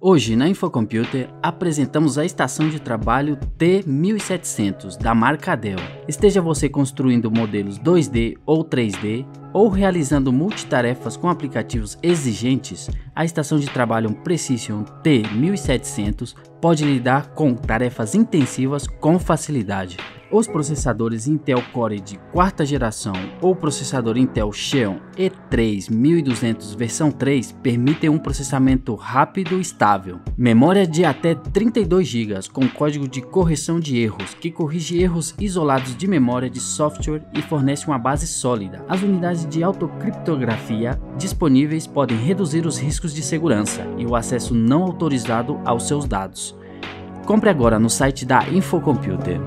Hoje na Infocomputer apresentamos a estação de trabalho T1700 da marca Dell. Esteja você construindo modelos 2D ou 3D ou realizando multitarefas com aplicativos exigentes, a estação de trabalho Precision T1700 pode lidar com tarefas intensivas com facilidade. Os processadores Intel Core de quarta geração ou processador Intel Xeon E3 1200 versão 3 permitem um processamento rápido e estável. Memória de até 32 GB com código de correção de erros que corrige erros isolados de memória de software e fornece uma base sólida. As unidades de autocriptografia disponíveis podem reduzir os riscos de segurança e o acesso não autorizado aos seus dados. Compre agora no site da Infocomputer.